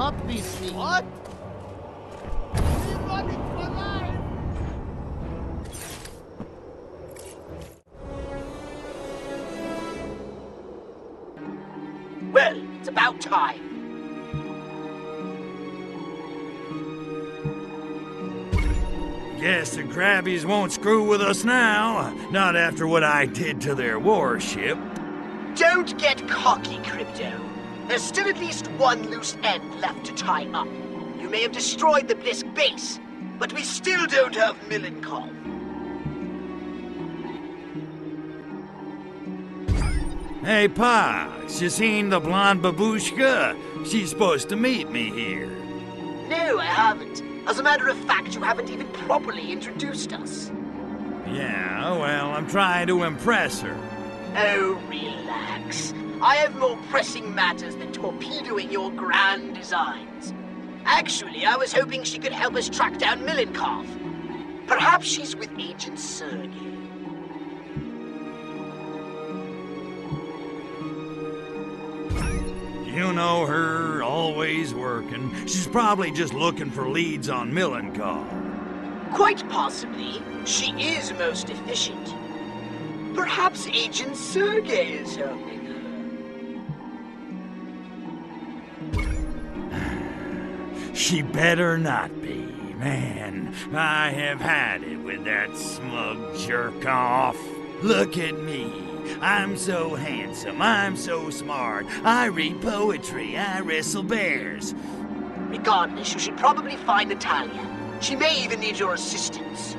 not be seen. What? Well, it's about time. Guess the Krabbies won't screw with us now. Not after what I did to their warship. Don't get cocky, Crypto. There's still at least one loose end left to tie up. You may have destroyed the Blisk base, but we still don't have Milenkov. Hey, Pa, you seen the blonde babushka? She's supposed to meet me here. No, I haven't. As a matter of fact, you haven't even properly introduced us. Yeah, well, I'm trying to impress her. Oh, relax. I have more pressing matters than torpedoing your grand designs. Actually, I was hoping she could help us track down Milenkov. Perhaps she's with Agent Sergei. You know her, always working. She's probably just looking for leads on Milenkov. Quite possibly, she is most efficient. Perhaps Agent Sergei is helping She better not be. Man, I have had it with that smug jerk off. Look at me. I'm so handsome. I'm so smart. I read poetry. I wrestle bears. Regardless, you should probably find Natalia. She may even need your assistance.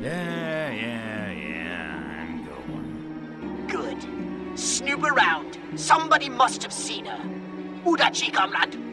Yeah, yeah, yeah. I'm going. Good. Snoop around. Somebody must have seen her. Comrade. think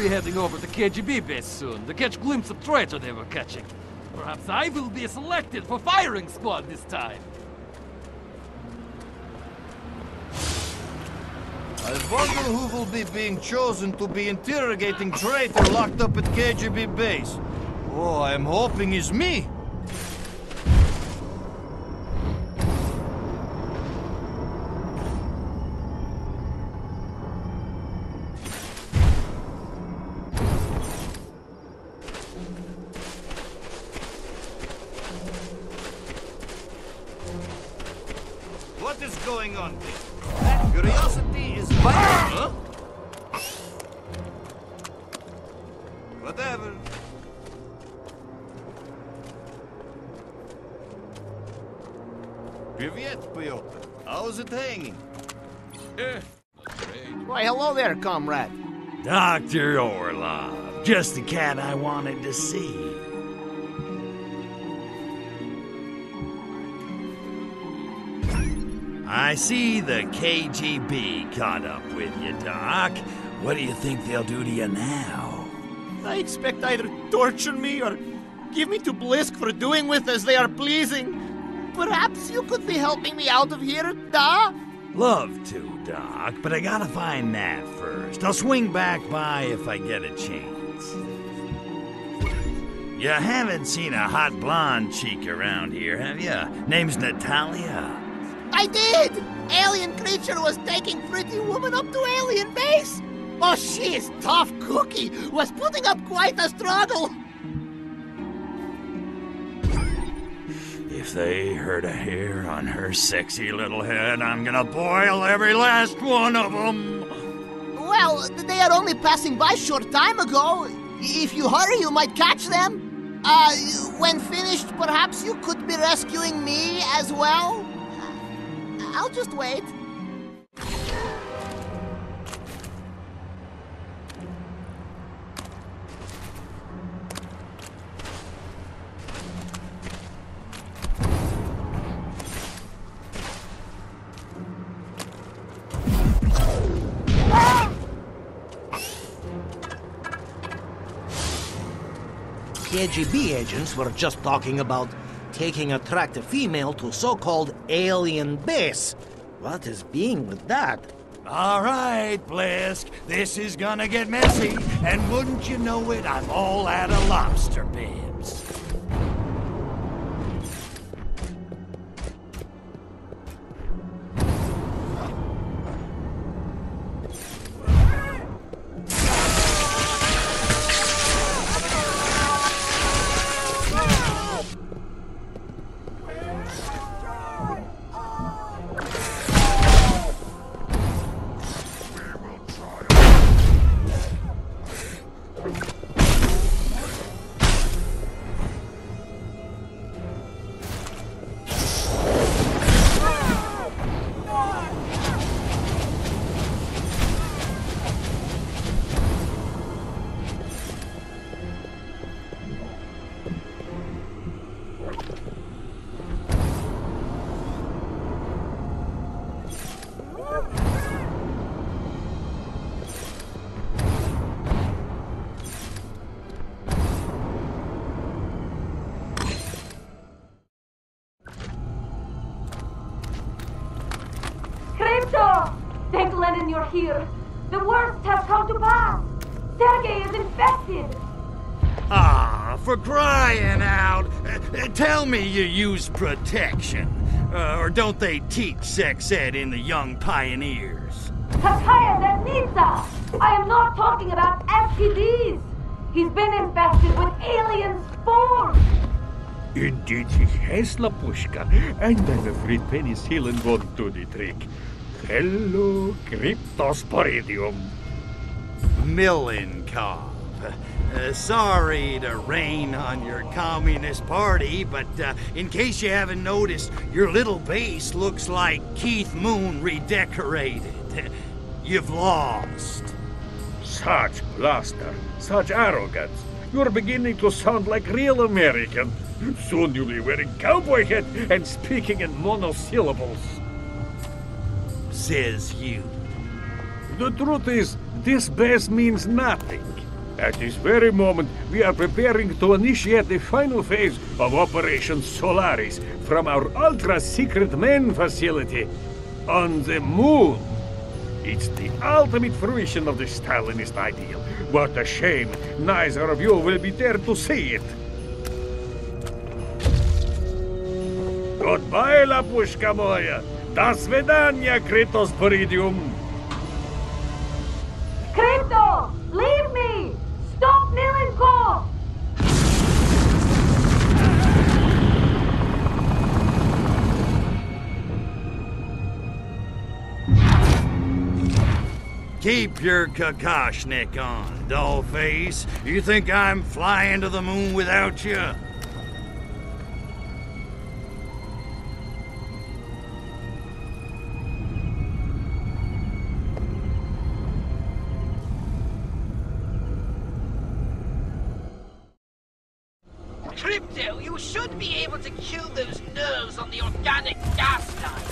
be heading over to KGB base soon to catch glimpse of traitor they were catching. Perhaps I will be selected for firing squad this time. I wonder who will be being chosen to be interrogating traitor locked up at KGB base. Oh, I'm hoping it's me. What is going on here? That curiosity is vital, huh? Whatever. Привет, Pyotr. How's it hanging? Why, hello there, comrade. Dr. Orlov, just the cat I wanted to see. I see the KGB caught up with you, Doc. What do you think they'll do to you now? I expect either torture me or give me to Blisk for doing with as they are pleasing. Perhaps you could be helping me out of here, da? Love to, Doc, but I gotta find Nat first. I'll swing back by if I get a chance. You haven't seen a hot blonde cheek around here, have you? Name's Natalia. I did! Alien creature was taking pretty woman up to alien base! Oh, she is tough cookie! Was putting up quite a struggle! If they hurt a hair on her sexy little head, I'm gonna boil every last one of them. Well, they are only passing by short time ago. If you hurry, you might catch them. Uh, when finished, perhaps you could be rescuing me as well? I'll just wait. KGB agents were just talking about taking attractive female to so-called alien base. What is being with that? All right, Blisk, this is gonna get messy, and wouldn't you know it, I'm all out of lobster bibs. Here. The worst has come to pass. Sergei is infected. Ah, for crying out! Uh, tell me you use protection. Uh, or don't they teach sex ed in the Young Pioneers? Takaya Denitsa! I am not talking about STDs. He's been infested with alien spores. Indeed he has, Lapushka, and I'm afraid penicillin won't do the trick. Hello, Cryptosporidium. Milenkov. Uh, sorry to rain on your communist party, but uh, in case you haven't noticed, your little base looks like Keith Moon redecorated. You've lost. Such bluster, such arrogance. You're beginning to sound like real American. Soon you'll be wearing cowboy hat and speaking in monosyllables. Says you. The truth is, this base means nothing. At this very moment, we are preparing to initiate the final phase of Operation Solaris from our ultra-secret main facility on the moon. It's the ultimate fruition of the Stalinist ideal. What a shame neither of you will be there to see it. Goodbye, Lapushka moja. До свидания, Критоспоридиум! Crypto! Leave me! Stop Milenkov! Keep your kokoshnik on, dollface. You think I'm flying to the moon without you? Crypto, you should be able to kill those nerves on the organic gas line.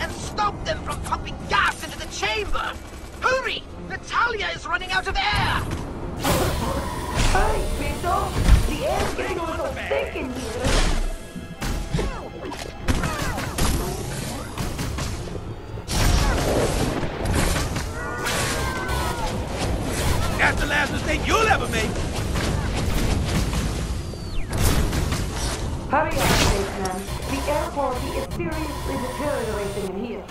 And stop them from pumping gas into the chamber! Hurry! Natalia is running out of air! Hurry, Crypto! The air's getting a little thick in here. That's the last mistake you'll ever make. Hurry up, spaceman. The air quality is seriously deteriorating in here.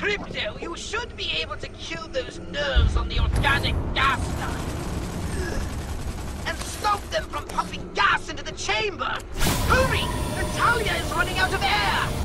Crypto, you should be able to kill those nerves on the organic gas line. And stop them from pumping gas into the chamber! Hurry! Natalia is running out of air!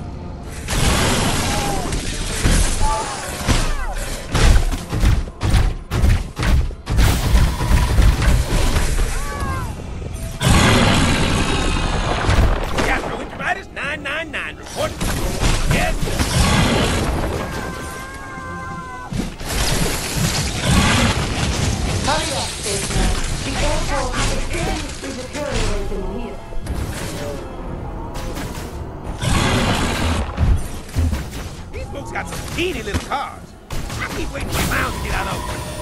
Teeny little cars. I keep waiting for clowns to get out of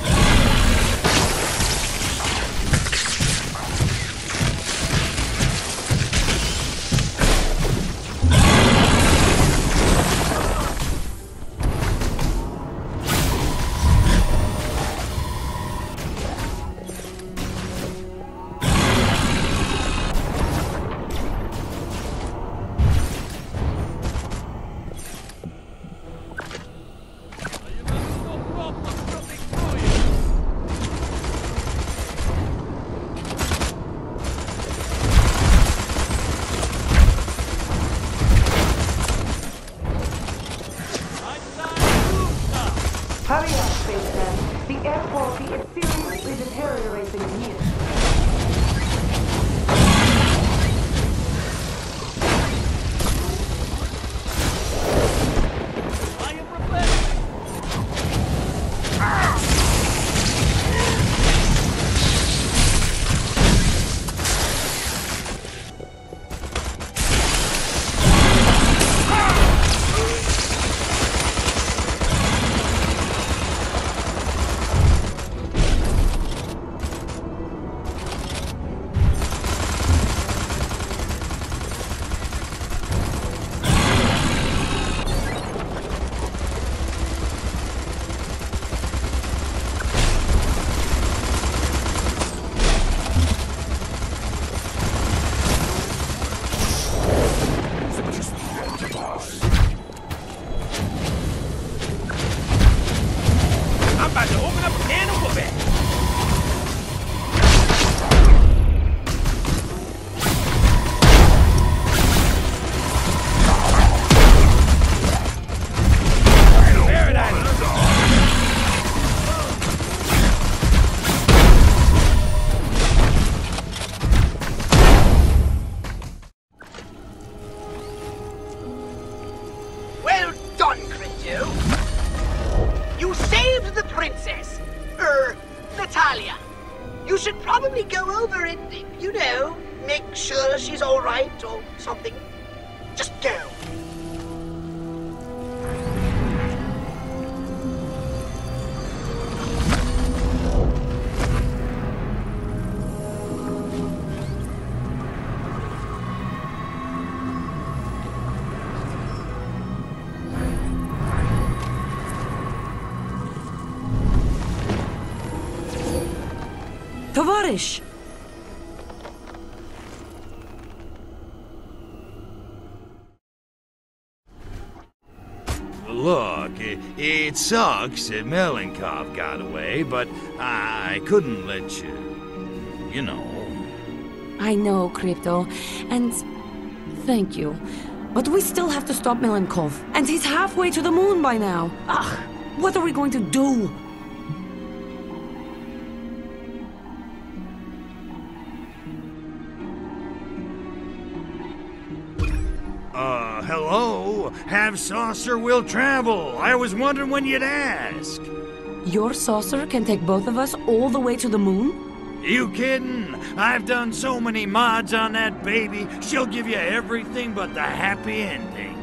Tovarish! Look, it, it sucks that Milenkov got away, but I couldn't let you. You know. I know, Crypto, and thank you. But we still have to stop Milenkov, and he's halfway to the moon by now. Ugh, what are we going to do? Hello? Have saucer will travel. I was wondering when you'd ask. Your saucer can take both of us all the way to the moon? You kidding? I've done so many mods on that baby, she'll give you everything but the happy ending.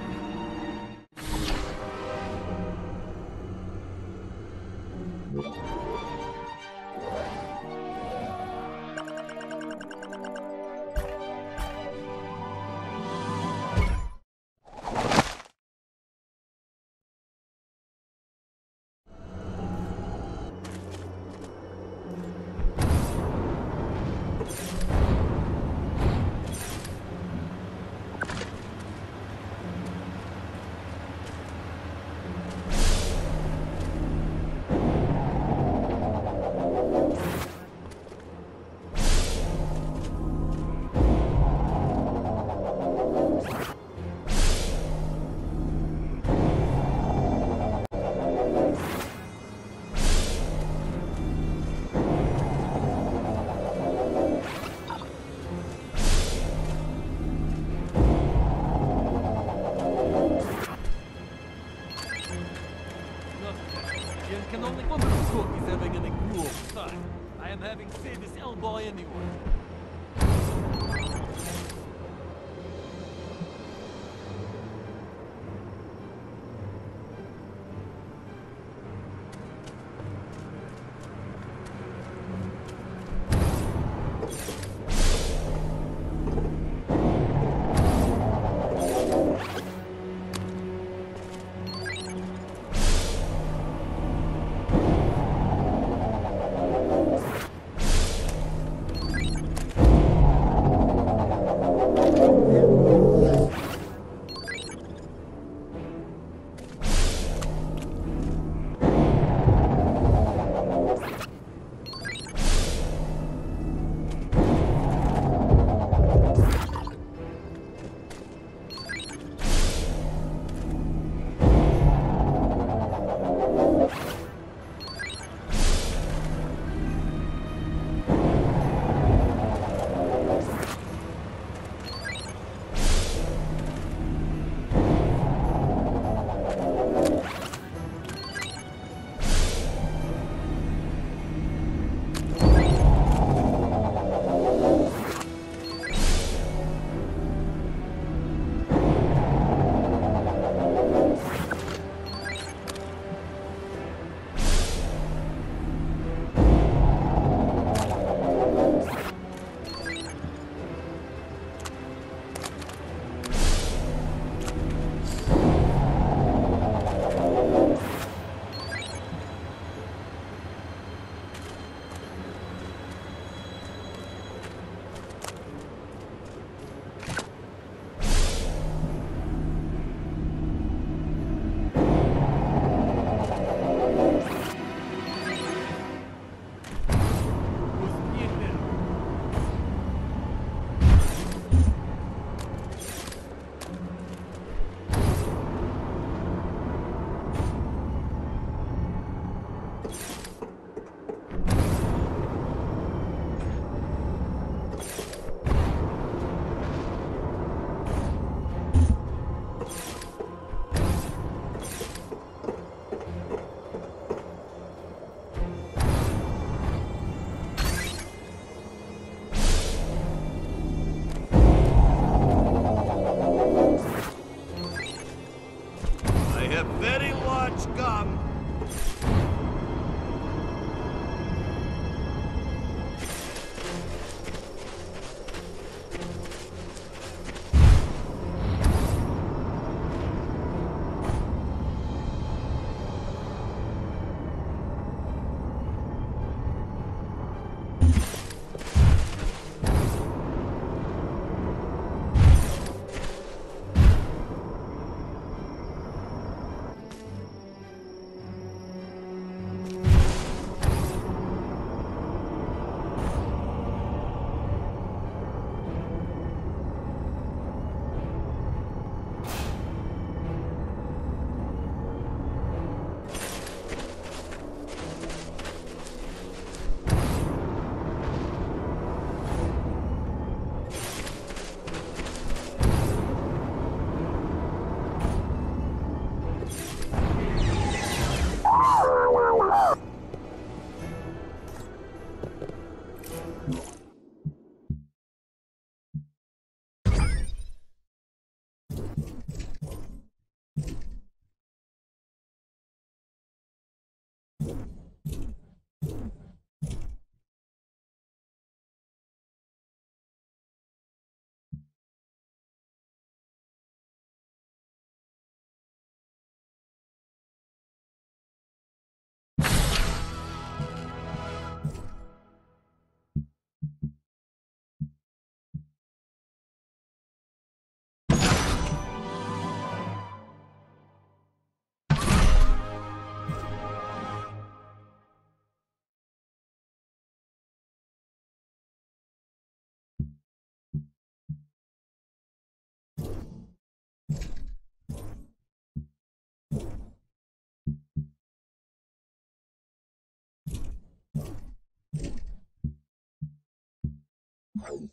عليكم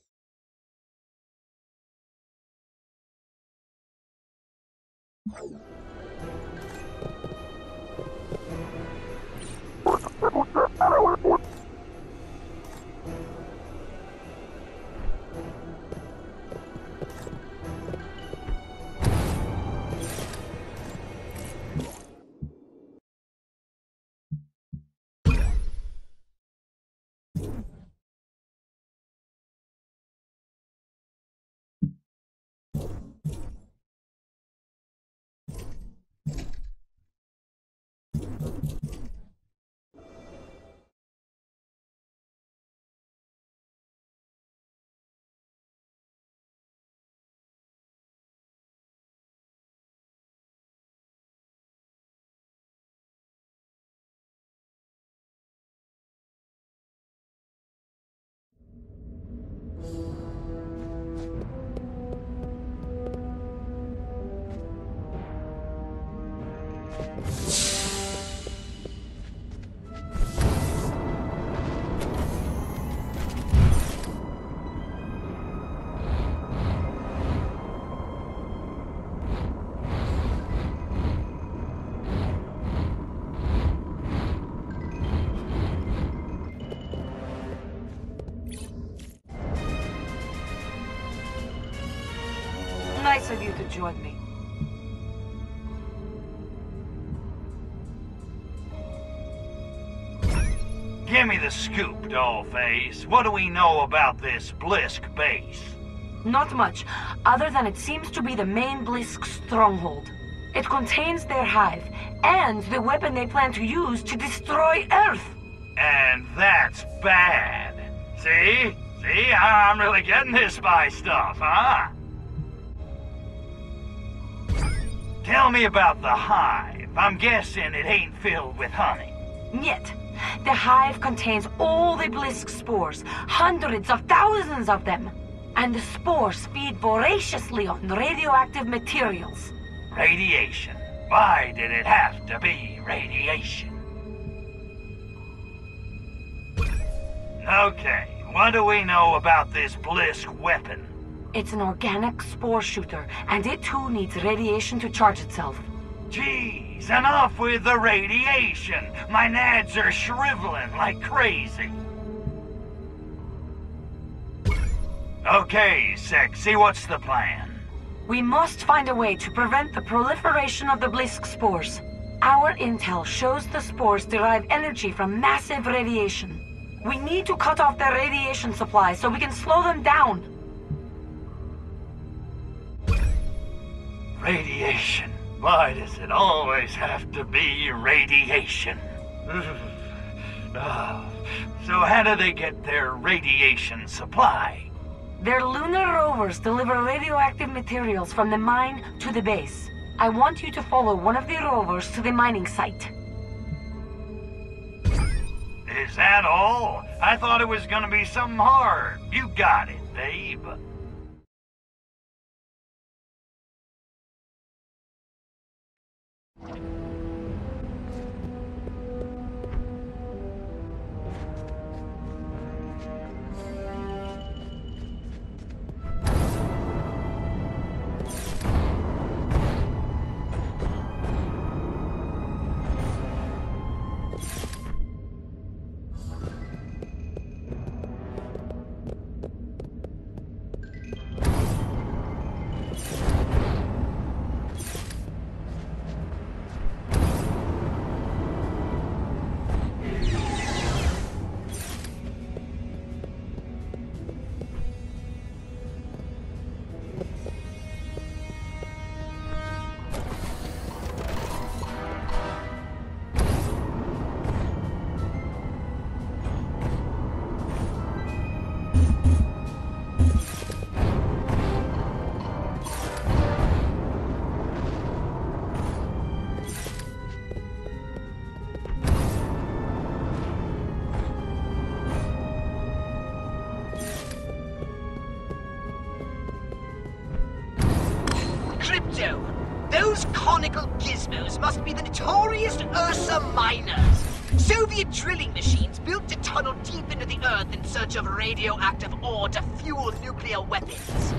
Thank you. Join me. Give me the scoop, Dollface. What do we know about this Blisk base? Not much, other than it seems to be the main Blisk stronghold. It contains their hive, and the weapon they plan to use to destroy Earth. And that's bad. See? See? I'm really getting this spy stuff, huh? Tell me about the hive. I'm guessing it ain't filled with honey. Yet, the hive contains all the Blisk spores, hundreds of thousands of them. And the spores feed voraciously on radioactive materials. Radiation. Why did it have to be radiation? Okay, what do we know about this Blisk weapon? It's an organic spore shooter, and it too needs radiation to charge itself. Jeez, enough with the radiation. My nads are shriveling like crazy. Okay, Sexy, what's the plan? We must find a way to prevent the proliferation of the Blisk spores. Our intel shows the spores derive energy from massive radiation. We need to cut off their radiation supply so we can slow them down. Radiation. Why does it always have to be radiation? oh, so how do they get their radiation supply? Their lunar rovers deliver radioactive materials from the mine to the base. I want you to follow one of the rovers to the mining site. Is that all? I thought it was gonna be something hard. You got it, babe. Crypto! Search of radioactive ore to fuel nuclear weapons.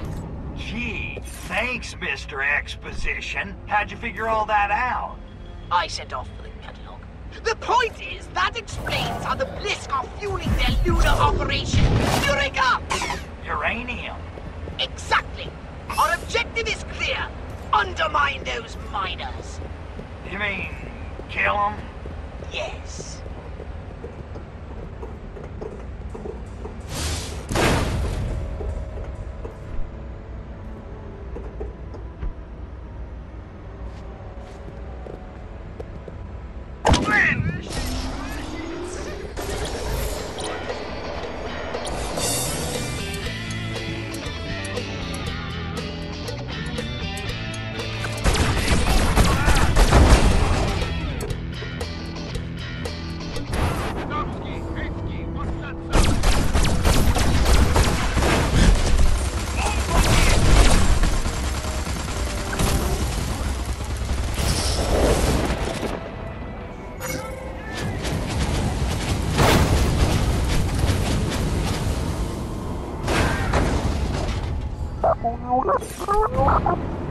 Gee, thanks, Mr. Exposition. How'd you figure all that out? I sent off for the catalog. The point is, that explains how the Blisk are fueling their lunar operation. Eureka! Uranium. Exactly. Our objective is clear. Undermine those miners. You mean kill them? Yes. Oh, my God.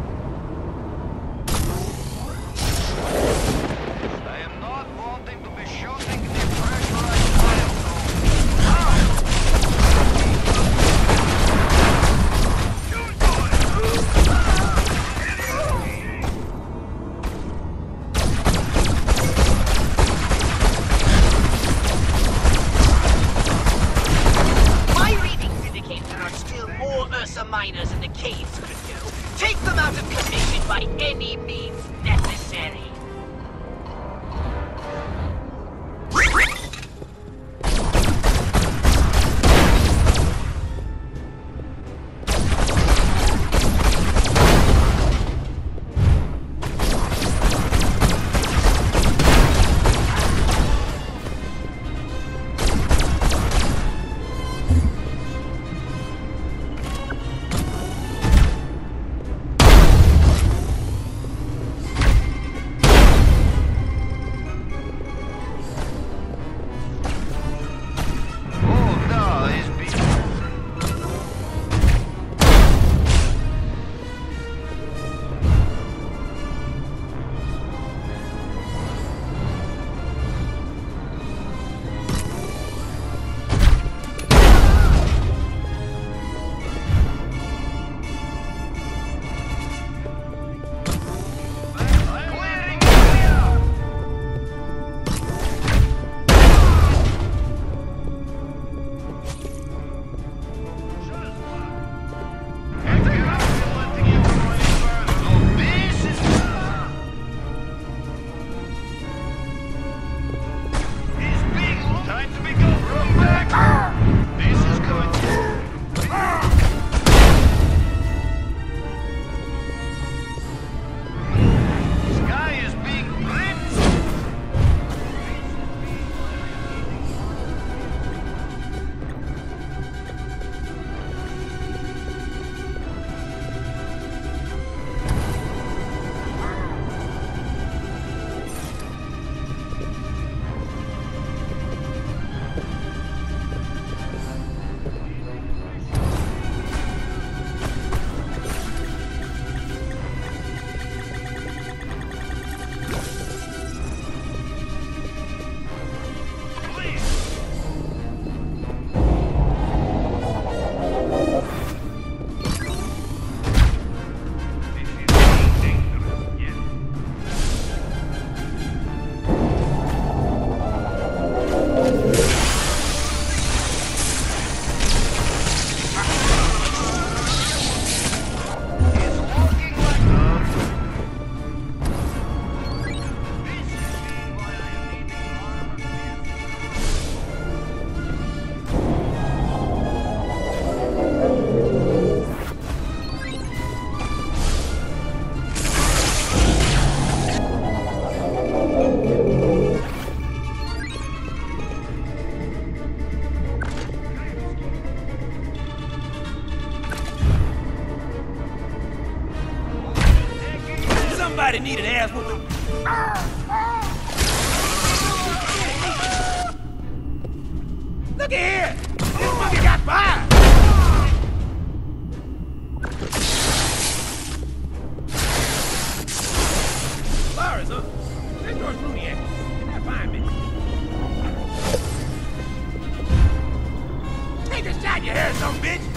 Somebody need an ass whooping. Look at here! This monkey got fired! Huh? Find me? Take a shot, you handsome bitch!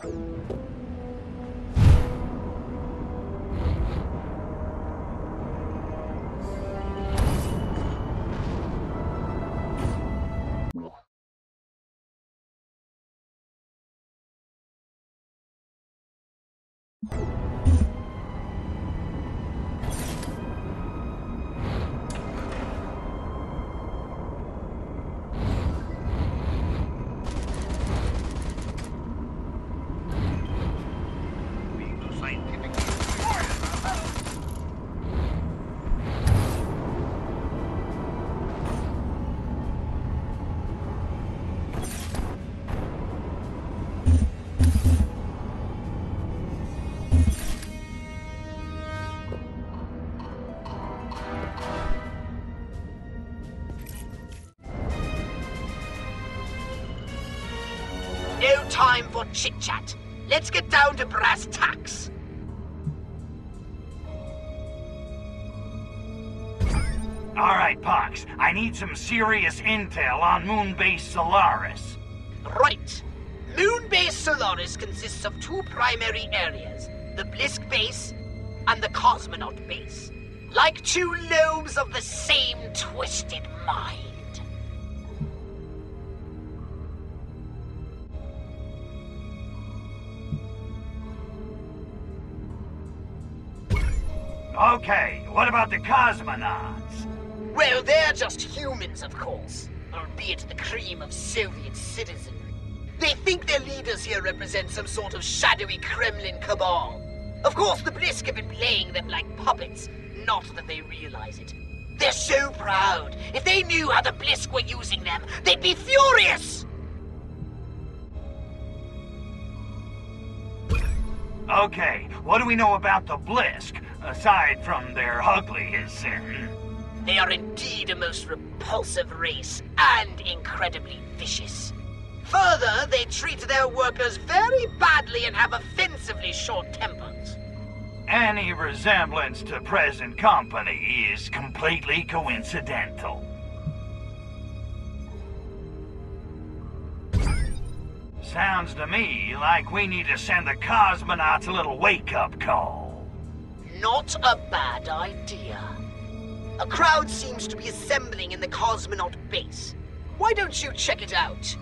Being chit-chat. Let's get down to brass tacks. All right, Pox. I need some serious intel on Moonbase Solaris. Right. Moonbase Solaris consists of two primary areas, the Blisk Base and the Cosmonaut Base. Like two lobes of the same twisted mind. Okay, what about the cosmonauts? Well, they're just humans, of course, albeit the cream of Soviet citizenry. They think their leaders here represent some sort of shadowy Kremlin cabal. Of course, the Blisk have been playing them like puppets, not that they realize it. They're so proud. If they knew how the Blisk were using them, they'd be furious! Okay, what do we know about the Blisk, aside from their ugly sin? They are indeed a most repulsive race and incredibly vicious. Further, they treat their workers very badly and have offensively short tempers. Any resemblance to present company is completely coincidental. Sounds to me like we need to send the cosmonauts a little wake-up call. Not a bad idea. A crowd seems to be assembling in the cosmonaut base. Why don't you check it out?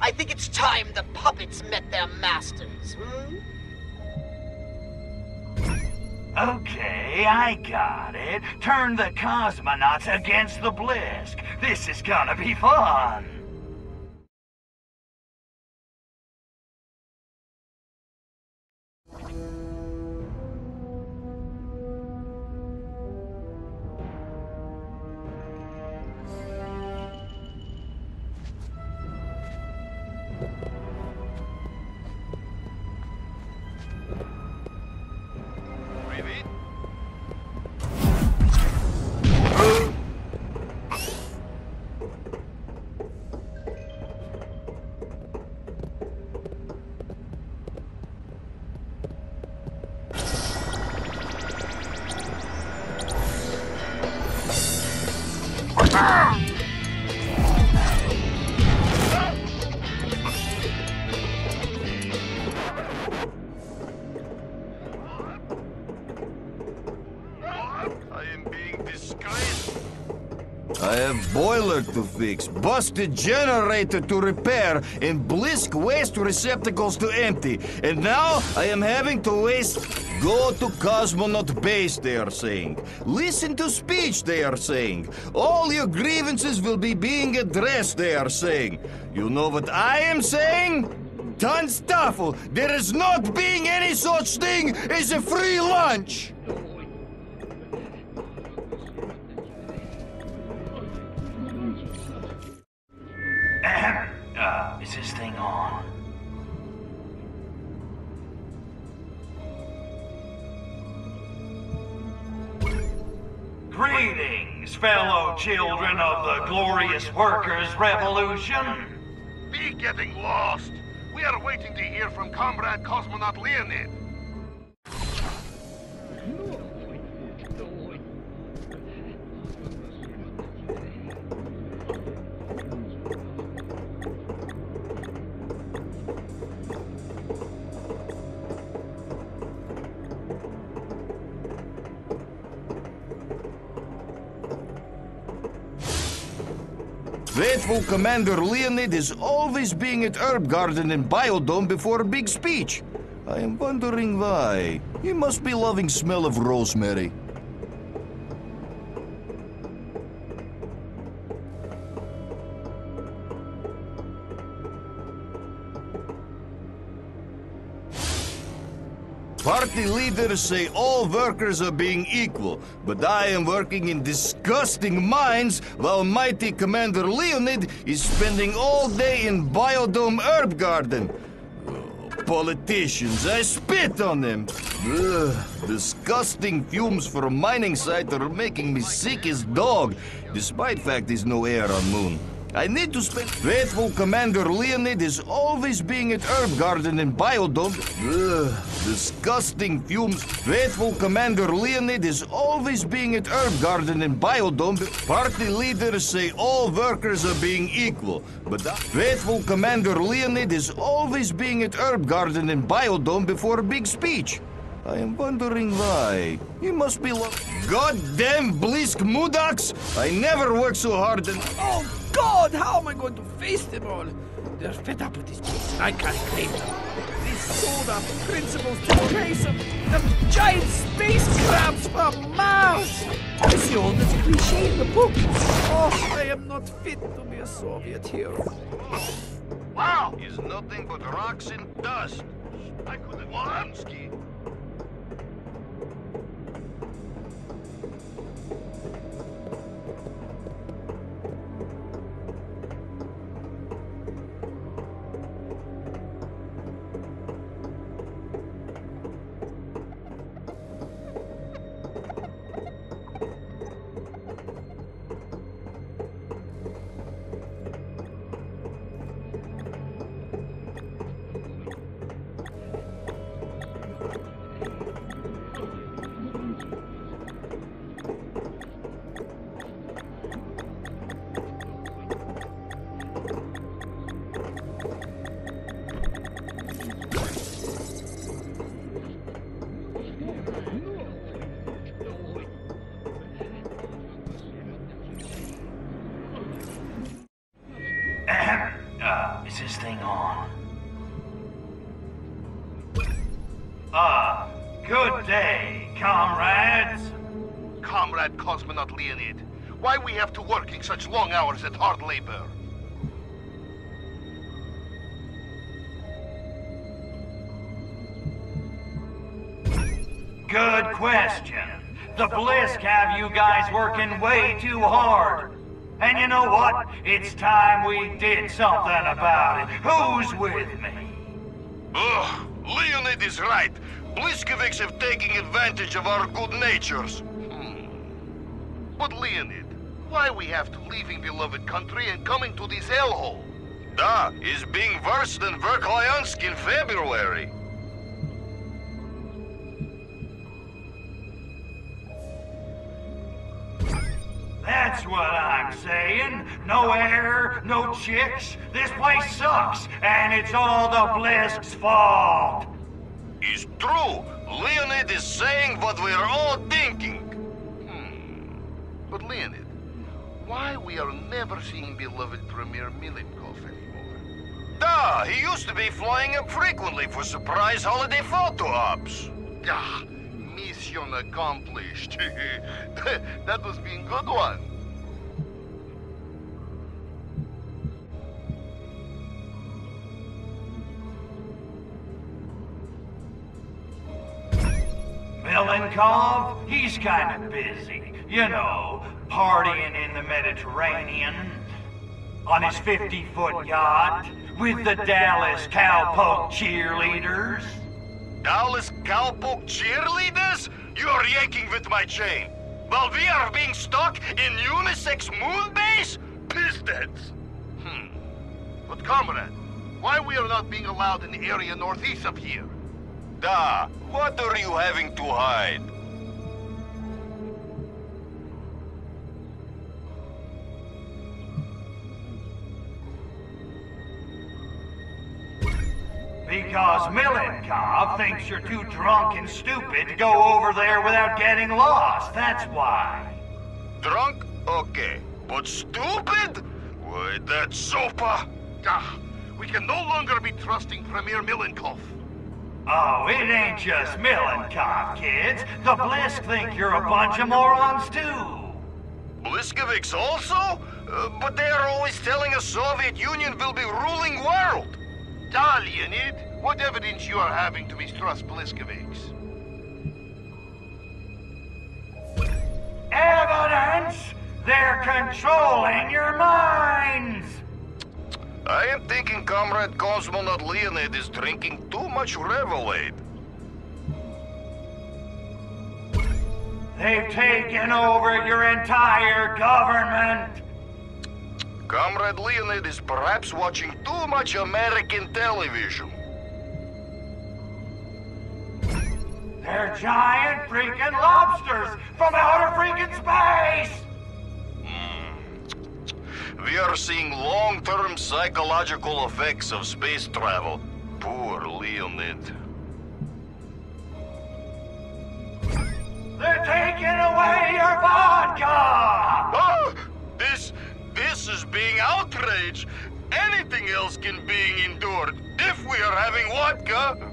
I think it's time the puppets met their masters, hmm? Okay, I got it. Turn the cosmonauts against the Blisk. This is gonna be fun. Fix, busted generator to repair, and Blisk waste receptacles to empty. And now I am having to waste. Go to cosmonaut base, they are saying. Listen to speech, they are saying. All your grievances will be being addressed, they are saying. You know what I am saying? Tunstafel, there is not being any such thing as a free lunch. Children of the glorious workers' revolution. Be getting lost. We are waiting to hear from Comrade Cosmonaut Leonid. Commander Leonid is always being at Herb Garden and Biodome before a big speech. I am wondering why. He must be loving smell of rosemary. Leaders say all workers are being equal, but I am working in disgusting mines while mighty Commander Leonid is spending all day in Biodome Herb Garden. Politicians, I spit on them. Ugh, disgusting fumes from mining site are making me sick as dog, despite fact there's no air on moon. I need to spend. Faithful Commander Leonid is always being at Herb Garden and Biodome. Ugh, disgusting fumes. Faithful Commander Leonid is always being at Herb Garden and Biodome. Party leaders say all workers are being equal, but faithful Commander Leonid is always being at Herb Garden and Biodome before a big speech. I am wondering why. He must be lo- Goddamn Blisk Mudaks! I never worked so hard and. Oh God, how am I going to face them all? They're fed up with this place, and I can't claim them. These soda principles to race them, them giant space crabs from Mars. I It's the oldest cliche in the book. Oh, I am not fit to be a Soviet hero. Wow! Is nothing but rocks and dust. I could have Lansky. Ah, good day, comrades. Comrade Cosmonaut Leonid, why we have to working such long hours at hard labor? Good question. The Blisk have you guys working way too hard. And you know what? It's time we did something about it. Who's with me? Ugh, Leonid is right. Bliskovics have taken advantage of our good natures. Hmm. But Leonid, why we have to leaving beloved country and coming to this hellhole? Da is being worse than Verkhoyansk in February. That's what I'm saying. No air, no chicks. This place sucks, and it's all the Blisk's fault. It's true. Leonid is saying what we're all thinking. Hmm. But Leonid, why we are never seeing beloved Premier Milenkov anymore? Da, he used to be flying up frequently for surprise holiday photo ops. Ah, mission accomplished. that was being good one. Milenkov, he's kind of busy. You know, partying in the Mediterranean. On his 50-foot yacht with the Dallas Cowpoke cheerleaders. Dallas Cowpoke cheerleaders? You're yanking with my chain. While we are being stuck in unisex moon base? Pistons. Hmm. But comrade, why we are not being allowed in the area northeast of here? Da, what are you having to hide? Because Milenkov thinks you're too drunk and stupid to go over there without getting lost. That's why. Drunk? Okay. But stupid? Why, that's sopa. Ah, we can no longer be trusting Premier Milenkov. Oh, it ain't just Milenkov, kids. The Blisk think you're a bunch of morons, too. Bliskovics also? Uh, but they are always telling us Soviet Union will be ruling world. Da, Leonid, what evidence you are having to mistrust Bliskovics? Evidence? They're controlling your minds! I am thinking Comrade Cosmonaut Leonid is drinking too much Revelade. They've taken over your entire government! Comrade Leonid is perhaps watching too much American television. They're giant freaking lobsters from outer freaking space! We are seeing long-term psychological effects of space travel. Poor Leonid. They're taking away your vodka! Ah! This... this is being outrage. Anything else can be endured if we are having vodka.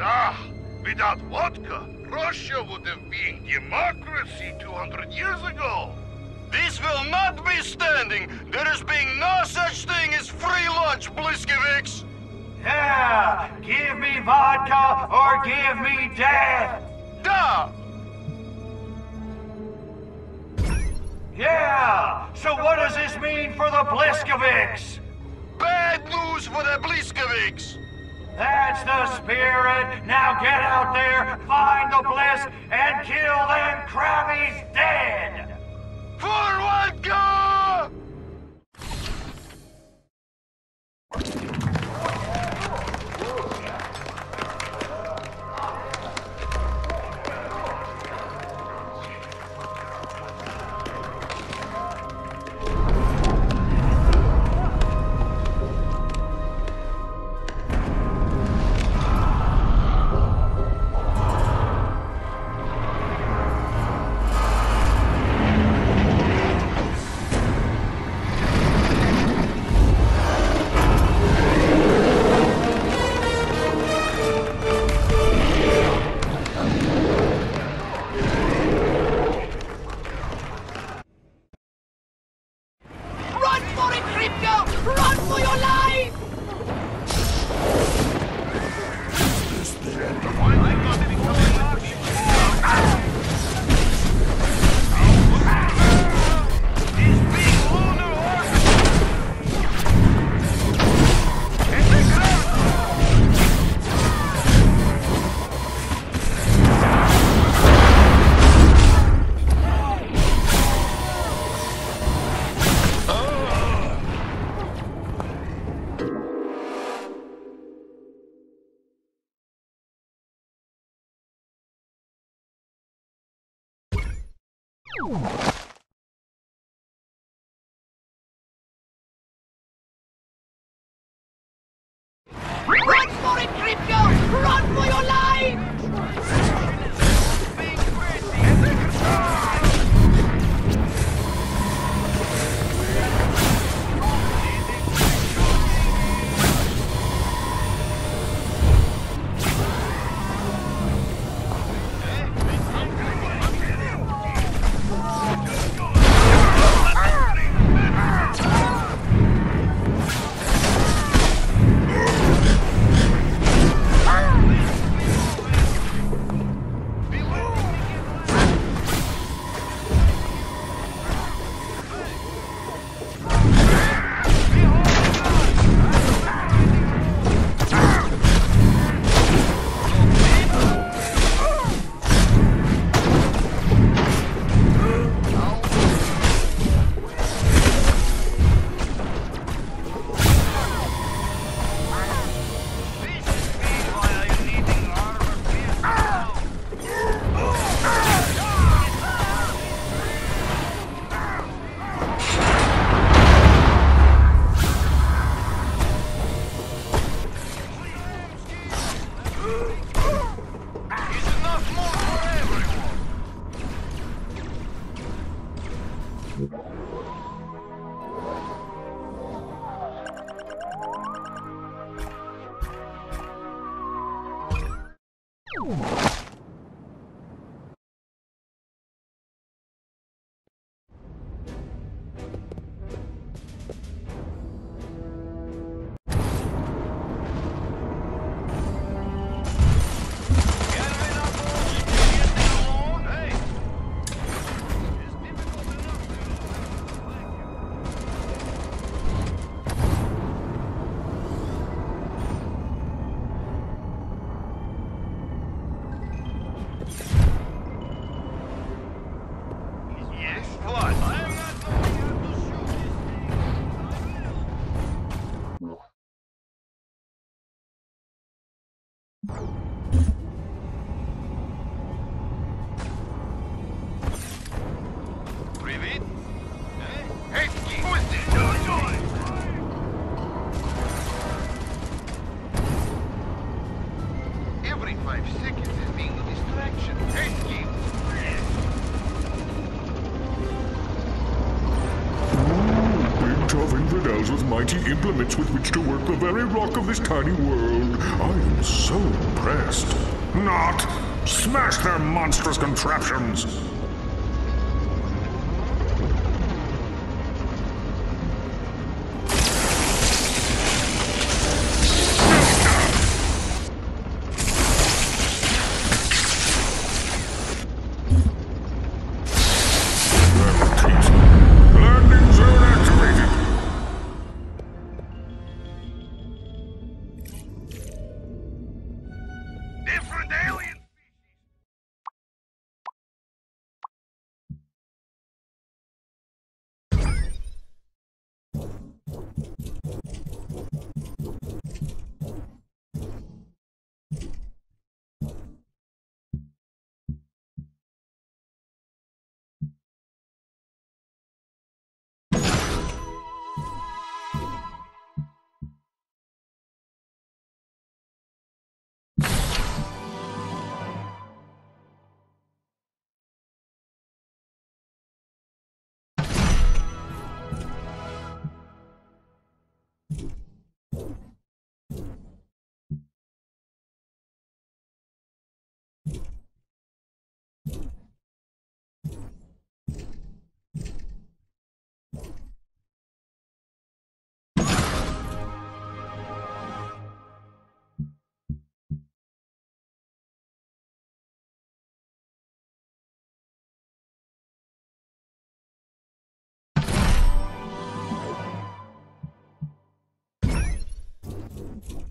Ah, without vodka, Russia would have been democracy 200 years ago. This will not be standing. There is being no such thing as free lunch, Bliskovics. Yeah, give me vodka or give me death. Da! Yeah, so what does this mean for the Bliskovics? Bad news for the Bliskovics. That's the spirit. Now get out there, find the Blisk, and kill them crabbies dead. Forward, go! Run implements with which to work the very rock of this tiny world. I am so impressed. Not! Smash their monstrous contraptions! you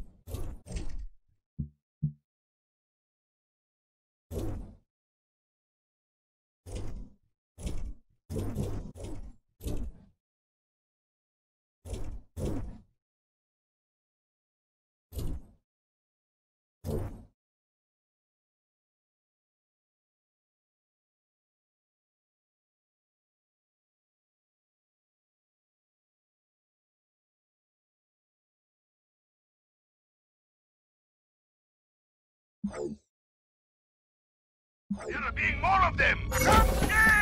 There are being more of them!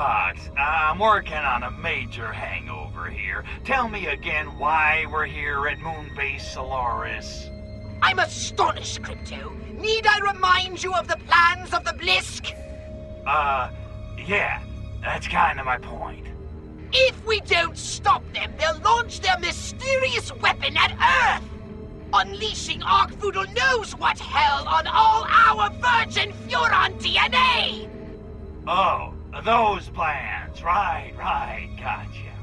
Pox, I'm working on a major hangover here. Tell me again why we're here at Moonbase Solaris. I'm astonished, Crypto. Need I remind you of the plans of the Blisk? Uh, yeah, that's kind of my point. If we don't stop them, they'll launch their mysterious weapon at Earth! Unleashing Arkvoodle knows what hell on all our Virgin Furon DNA! Oh, those plans. Right, right, gotcha.